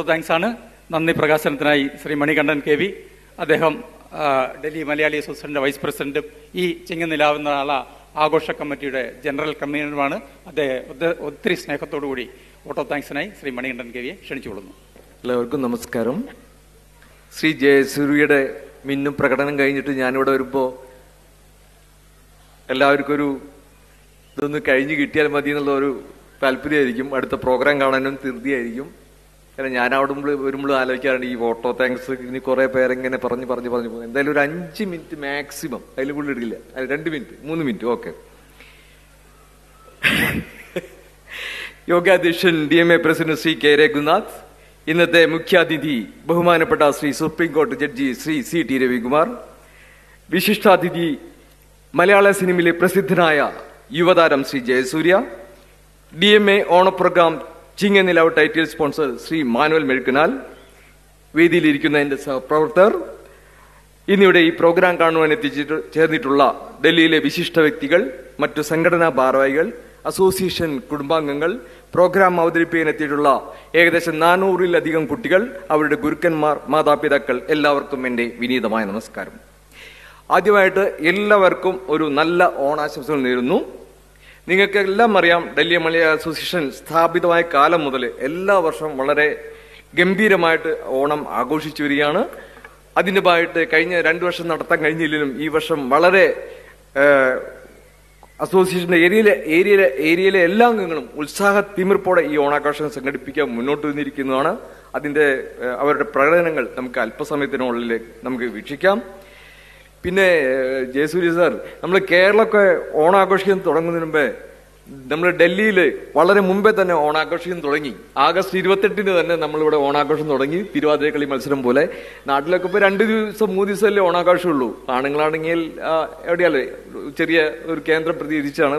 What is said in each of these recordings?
വോട്ടോ thanks ആണ്. നന്ദി പ്രകാശനത്തിനായി ശ്രീ മണികണ്ഠൻ കെ വി. അദ്ദേഹം ഡൽഹി മലയാളി അസോസിയേഷന്റെ വൈസ് പ്രസിഡന്റും ഈ ചിങ്ങനിലാവുന്ന ആള ആഘോഷ കമ്മിറ്റിയുടെ ജനറൽ കൺവീനറുമാണ് അദ്ദേഹം ഒത്ത- ഒത്തിരി സ്നേഹത്തോടു കൂടി വോട്ടോ താങ്ക്സിനായി ശ്രീ മണികണ്ഠൻ കെ വിയെ ക്ഷണിച്ചുകൊള്ളുന്നു. എല്ലാവർക്കും നമസ്കാരം. ശ്രീ ജയസൂര്യയുടെ മിന്നും പ്രകടനം കഴിഞ്ഞിട്ട് ഞാനിവിടെ വരുമ്പോൾ എല്ലാവർക്കും ഒരു ഇതൊന്ന് കഴിഞ്ഞ് കിട്ടിയാൽ മതി എന്നുള്ള ഒരു താല്പര്യമായിരിക്കും. അടുത്ത പ്രോഗ്രാം കാണാനും ധൃതിയായിരിക്കും. കാരണം ഞാൻ അവിടെ വരുമ്പോൾ ആലോചിക്കാറുണ്ട് ഈ ഓട്ടോ താങ്ക്സ് ഇനി കുറെ പേരെങ്ങനെ പറഞ്ഞ് പറഞ്ഞ് പറഞ്ഞു പോകും. എന്തായാലും ഒരു അഞ്ച് മിനിറ്റ് മാക്സിമം അതിൽ കൂടുതൽ അത് രണ്ട് മിനിറ്റ്. മൂന്ന് minute. Okay യോഗാധ്യക്ഷൻ D M A president Shri K Raghunath ഇന്നത്തെ മുഖ്യാതിഥി ബഹുമാനപ്പെട്ട ശ്രീ സുപ്രീം കോടതി judge Shri C T Ravikumar വിശിഷ്ടാതിഥി മലയാള സിനിമയിലെ പ്രസിദ്ധനായ യുവതാരം Shri Jayasurya D M A ഓണ പ്രോഗ്രാം ചിങ്ങനിലാവ് ടൈറ്റിൽ സ്പോൺസർ ശ്രീ മാനുവൽ മെഴുക്കനാൽ വേദിയിലിരിക്കുന്ന എന്റെ സഹപ്രവർത്തകർ ഇന്നിവിടെ ഈ പ്രോഗ്രാം കാണുവാൻ എത്തിച്ചിട്ട് ചേർന്നിട്ടുള്ള ഡൽഹിയിലെ വിശിഷ്ട വ്യക്തികൾ മറ്റു സംഘടനാ ഭാരവാഹികൾ അസോസിയേഷൻ കുടുംബാംഗങ്ങൾ പ്രോഗ്രാം അവതരിപ്പിക്കാൻ എത്തിയിട്ടുള്ള ഏകദേശം നാനൂറിലധികം കുട്ടികൾ അവരുടെ ഗുരുക്കന്മാർ മാതാപിതാക്കൾ എല്ലാവർക്കും എന്റെ വിനീതമായ നമസ്കാരം. ആദ്യമായിട്ട് എല്ലാവർക്കും ഒരു നല്ല ഓണാശംസകൾ നേരുന്നു. നിങ്ങൾക്ക് എല്ലാം അറിയാം ഡൽഹി മലയാള അസോസിയേഷൻ സ്ഥാപിതമായ കാലം മുതൽ എല്ലാ വർഷവും വളരെ ഗംഭീരമായിട്ട് ഓണം ആഘോഷിച്ചു വരികയാണ്. അതിന്റെ ഭാഗമായിട്ട് കഴിഞ്ഞ രണ്ടു വർഷം നടത്താൻ കഴിഞ്ഞില്ലെങ്കിലും ഈ വർഷം വളരെ അസോസിയേഷന്റെ ഏരിയയിലെ ഏരിയയിലെ ഏരിയയിലെ എല്ലാ അംഗങ്ങളും ഉത്സാഹ തിമിർപ്പോടെ ഈ ഓണാഘോഷം സംഘടിപ്പിക്കാൻ മുന്നോട്ട് വന്നിരിക്കുന്നതാണ്. അതിന്റെ അവരുടെ പ്രകടനങ്ങൾ നമുക്ക് അല്പസമയത്തിനുള്ളിൽ നമുക്ക് വീക്ഷിക്കാം. പിന്നെ ജയസൂര്യ സാർ നമ്മൾ കേരളമൊക്കെ ഓണാഘോഷിക്കാൻ തുടങ്ങുന്നതിന് മുമ്പേ നമ്മൾ ഡൽഹിയിൽ വളരെ മുമ്പേ തന്നെ ഓണാഘോഷിക്കാൻ തുടങ്ങി. ആഗസ്റ്റ് ഇരുപത്തെട്ടിന് തന്നെ നമ്മളിവിടെ ഓണാഘോഷം തുടങ്ങി. തിരുവാതിരക്കളി മത്സരം പോലെ. നാട്ടിലൊക്കെ ഇപ്പോൾ രണ്ട് ദിവസം മൂന്ന് ദിവസമല്ലേ ഓണാഘോഷമുള്ളൂ. ആണുങ്ങളാണെങ്കിൽ എവിടെയല്ലേ ചെറിയ ഒരു കേന്ദ്രം പ്രതികരിച്ചാണ്.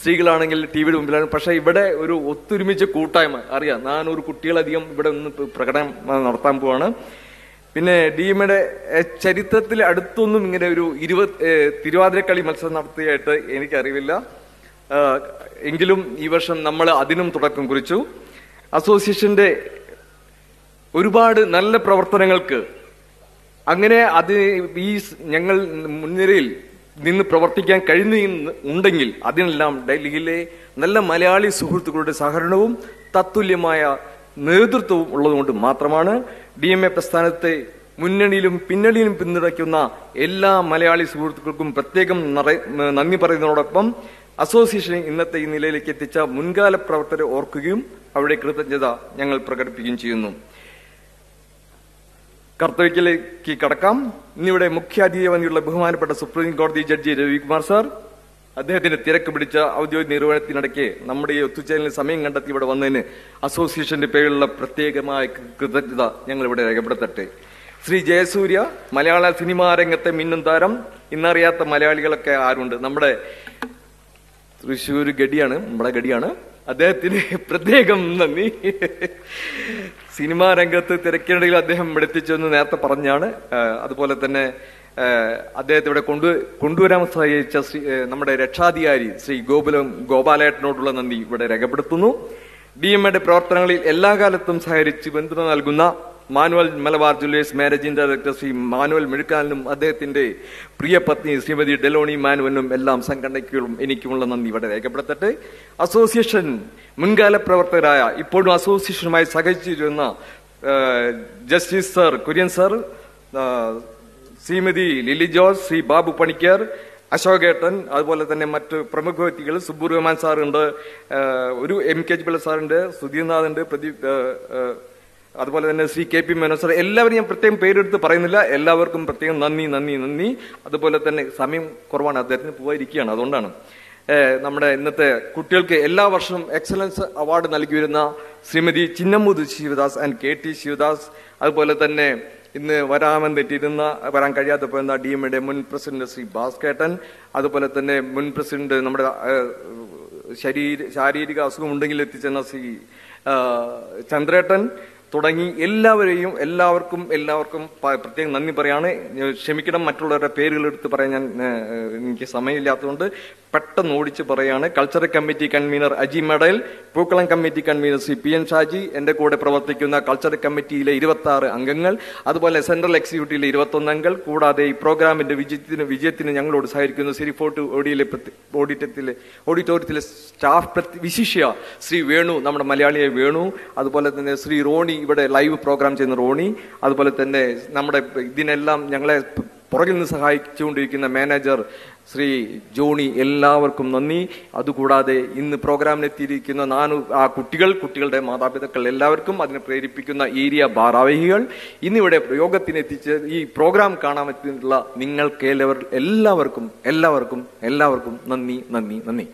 സ്ത്രീകളാണെങ്കിൽ ടി വിയുടെ മുമ്പിലാണ്. പക്ഷേ ഇവിടെ ഒരു ഒത്തൊരുമിച്ച കൂട്ടായ്മ. അറിയാം നാനൂറ് കുട്ടികളധികം ഇവിടെ ഒന്ന് പ്രകടനം നടത്താൻ പോവാണ്. പിന്നെ ഡി എമ്മയുടെ ചരിത്രത്തിൽ അടുത്തൊന്നും ഇങ്ങനെ ഒരു ഇരുപത് തിരുവാതിരക്കളി മത്സരം നടത്തിയായിട്ട് എനിക്കറിവില്ല. എങ്കിലും ഈ വർഷം നമ്മൾ അതിനും തുടക്കം കുറിച്ചു. അസോസിയേഷന്റെ ഒരുപാട് നല്ല പ്രവർത്തനങ്ങൾക്ക് അങ്ങനെ അത് ഈ ഞങ്ങൾ മുൻനിരയിൽ നിന്ന് പ്രവർത്തിക്കാൻ കഴിയുന്ന ഉണ്ടെങ്കിൽ അതിനെല്ലാം ഡൽഹിയിലെ നല്ല മലയാളി സുഹൃത്തുക്കളുടെ സഹകരണവും തത്തുല്യമായ നേതൃത്വവും ഉള്ളതുകൊണ്ട് മാത്രമാണ് ഡി എം എ പ്രസ്ഥാനത്തെ മുന്നണിയിലും പിന്നണിയിലും പിന്തുണയ്ക്കുന്ന എല്ലാ മലയാളി സുഹൃത്തുക്കൾക്കും പ്രത്യേകം നന്ദി പറയുന്നതോടൊപ്പം അസോസിയേഷൻ ഇന്നത്തെ ഈ നിലയിലേക്ക് എത്തിച്ച മുൻകാല പ്രവർത്തകരെ ഓർക്കുകയും അവരുടെ കൃതജ്ഞത ഞങ്ങൾ പ്രകടിപ്പിക്കുകയും ചെയ്യുന്നു. കർത്തവ്യത്തിലേക്ക് കടക്കാം. ഇന്നിവിടെ മുഖ്യാതിഥിയായി വന്നിട്ടുള്ള ബഹുമാനപ്പെട്ട സുപ്രീം കോടതി ജഡ്ജി രവികുമാർ സാർ. അദ്ദേഹത്തിന്റെ തിരക്ക് പിടിച്ച ഔദ്യോഗിക നിർവഹണത്തിനിടയ്ക്ക് നമ്മുടെ ഈ ഒത്തുചേരലിന് സമയം കണ്ടെത്തി ഇവിടെ വന്നതിന് അസോസിയേഷന്റെ പേരിലുള്ള പ്രത്യേകമായ കൃതജ്ഞത ഞങ്ങൾ ഇവിടെ രേഖപ്പെടുത്തട്ടെ. ശ്രീ ജയസൂര്യ മലയാള സിനിമാ രംഗത്തെ മിന്നും താരം ഇന്നറിയാത്ത മലയാളികളൊക്കെ ആരുണ്ട്? നമ്മുടെ തൃശ്ശൂർ ഗഡിയാണ് നമ്മുടെ ഗഡിയാണ്. അദ്ദേഹത്തിന് പ്രത്യേകം നന്ദി. സിനിമാ രംഗത്ത് തിരക്കിനിടയിൽ അദ്ദേഹം ഇവിടെ എത്തിച്ചെന്ന് നേരത്തെ പറഞ്ഞാണ്. അതുപോലെ തന്നെ അദ്ദേഹത്തെ ഇവിടെ കൊണ്ടു കൊണ്ടുവരാൻ സഹായിച്ച ശ്രീ നമ്മുടെ രക്ഷാധികാരി ശ്രീ ഗോകുലം ഗോപാലേട്ടനോടുള്ള നന്ദി ഇവിടെ രേഖപ്പെടുത്തുന്നു. ഡി എം എയുടെ പ്രവർത്തനങ്ങളിൽ എല്ലാ കാലത്തും സഹകരിച്ച് പിന്തുണ നൽകുന്ന Manuel Malabar jewellers managing director Shri Manuel മിഴുക്കാലിനും അദ്ദേഹത്തിന്റെ പ്രിയ പത്നി ശ്രീമതി ഡെലോണി മാനുവലിനും എല്ലാം സംഘടനയ്ക്കും എനിക്കുമുള്ള നന്ദി ഇവിടെ രേഖപ്പെടുത്തട്ടെ. അസോസിയേഷൻ മുൻകാല പ്രവർത്തകരായ ഇപ്പോഴും അസോസിയേഷനുമായി സഹകരിച്ചിരുന്ന justice sir Kurian sir Shrimati Lilly Jose Shri Babu Panicker അശോകേട്ടൻ അതുപോലെ തന്നെ മറ്റ് പ്രമുഖ വ്യക്തികൾ സുബ്ബു റഹ്മാൻ സാറുണ്ട് ഒരു എം കെ ജി പിള്ള സാറുണ്ട് സുധീർനാഥുണ്ട് പ്രദീപ് അതുപോലെ തന്നെ Shri K P Menon sir എല്ലാവരും ഞാൻ പ്രത്യേകം പേരെടുത്ത് പറയുന്നില്ല. എല്ലാവർക്കും പ്രത്യേകം നന്ദി നന്ദി നന്ദി. അതുപോലെ തന്നെ സമയം കുറവാണ്. അദ്ദേഹത്തിന് പോയിരിക്കുകയാണ് അതുകൊണ്ടാണ്. നമ്മുടെ ഇന്നത്തെ കുട്ടികൾക്ക് എല്ലാ വർഷവും എക്സലൻസ് അവാർഡ് നൽകി വരുന്ന Shrimati ചിന്നമ്മൂത് Sivadas and K T Sivadas. അതുപോലെ തന്നെ ഇന്ന് വരാമെന്ന് തെറ്റിയിരുന്ന വരാൻ കഴിയാത്തപ്പോൾ പോയിരുന്ന ഡി എം മുൻ പ്രസിഡന്റ് ശ്രീ ഭാസ്കേട്ടൻ അതുപോലെ തന്നെ മുൻ പ്രസിഡന്റ് നമ്മുടെ ശരീര ശാരീരിക അസുഖം ഉണ്ടെങ്കിൽ എത്തിച്ചെന്ന ശ്രീ ചന്ദ്രേട്ടൻ തുടങ്ങി എല്ലാവരെയും എല്ലാവർക്കും എല്ലാവർക്കും പ്രത്യേകം നന്ദി പറയാണ്. ക്ഷമിക്കണം മറ്റുള്ളവരുടെ പേരുകൾ എടുത്ത് പറയാൻ ഞാൻ എനിക്ക് സമയമില്ലാത്തതുകൊണ്ട് പെട്ടെന്ന് ഓടിച്ച് പറയാണ്. Cultural committee convener Aji medal പൂക്കളം committee convener C P N Shaji എന്റെ കൂടെ പ്രവർത്തിക്കുന്ന കൾച്ചറൽ കമ്മിറ്റിയിലെ ഇരുപത്തി ആറ് അംഗങ്ങൾ അതുപോലെ സെൻട്രൽ എക്സിക്യൂട്ടീവിലെ ഇരുപത്തൊന്ന് അംഗങ്ങൾ കൂടാതെ ഈ പ്രോഗ്രാമിന്റെ വിജയത്തിന് വിജയത്തിന് ഞങ്ങളോട് സഹായിക്കുന്ന ശ്രീ ഫോർട്ട് ഓഡിയിലെ ഓഡിറ്റത്തിലെ ഓഡിറ്റോറിയത്തിലെ സ്റ്റാഫ് വിശിഷ്യ ശ്രീ വേണു നമ്മുടെ മലയാളിയെ വേണു അതുപോലെ തന്നെ ശ്രീ റോണി ഇവിടെ ലൈവ് പ്രോഗ്രാം ചെയ്യുന്ന റോണി അതുപോലെ തന്നെ നമ്മുടെ ഇതിനെല്ലാം ഞങ്ങളെ പുറകിൽ നിന്ന് സഹായിച്ചുകൊണ്ടിരിക്കുന്ന മാനേജർ ശ്രീ ജോണി എല്ലാവർക്കും നന്ദി. അതുകൂടാതെ ഇന്ന് പ്രോഗ്രാമിനെത്തിയിരിക്കുന്ന നാനു ആ കുട്ടികൾ കുട്ടികളുടെ മാതാപിതാക്കൾ എല്ലാവർക്കും അതിനെ പ്രേരിപ്പിക്കുന്ന ഏരിയ ഭാരാവാഹികൾ. ഇന്നിവിടെ യോഗത്തിനെത്തിച്ച് ഈ പ്രോഗ്രാം കാണാൻ പറ്റുന്നുള്ള നിങ്ങൾക്ക് എല്ലാവർക്കും എല്ലാവർക്കും എല്ലാവർക്കും നന്ദി നന്ദി നന്ദി.